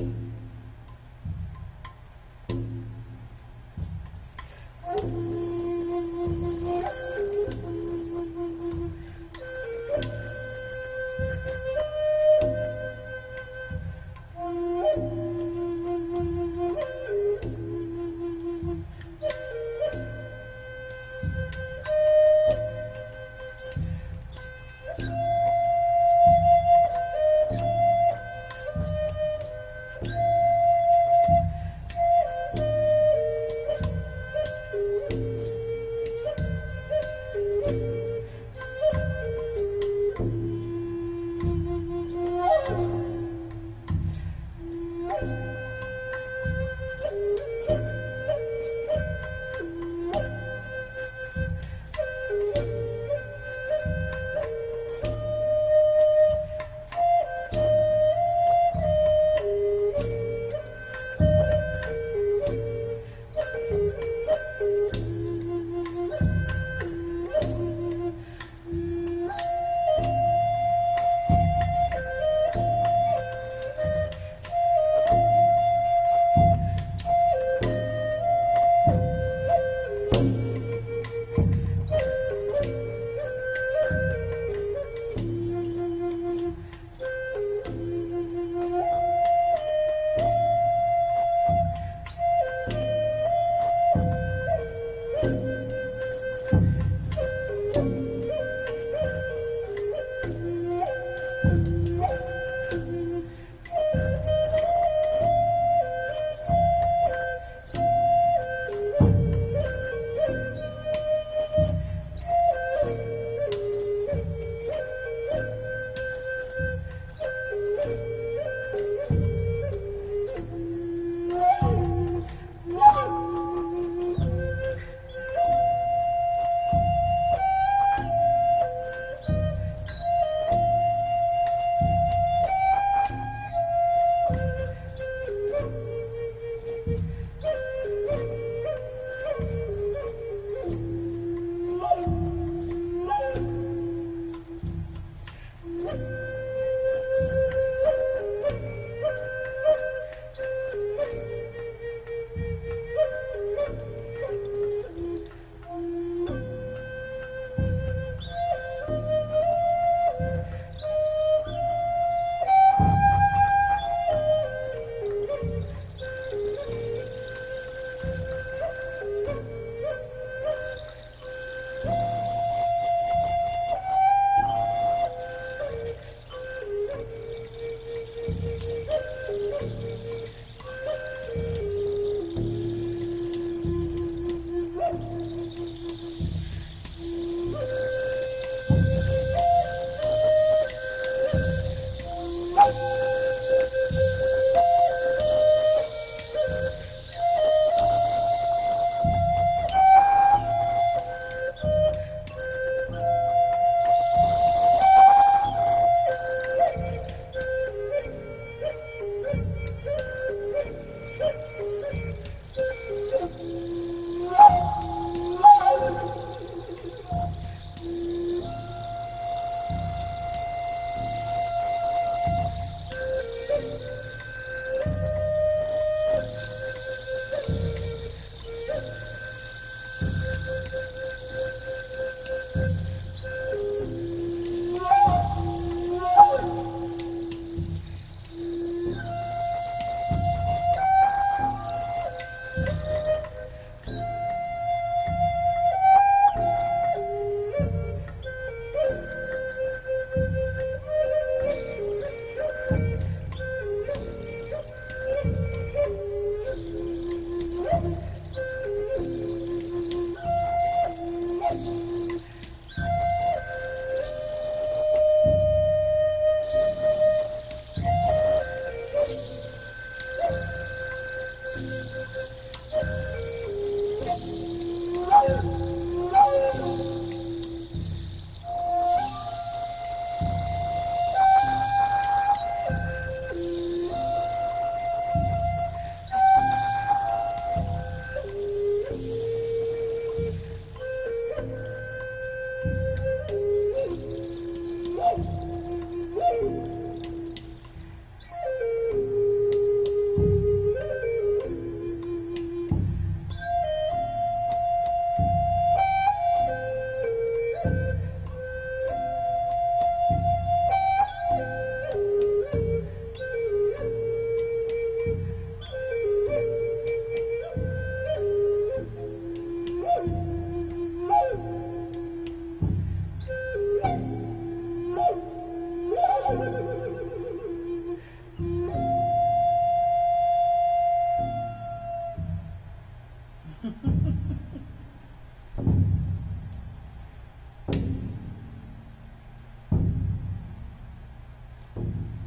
Thank you. you.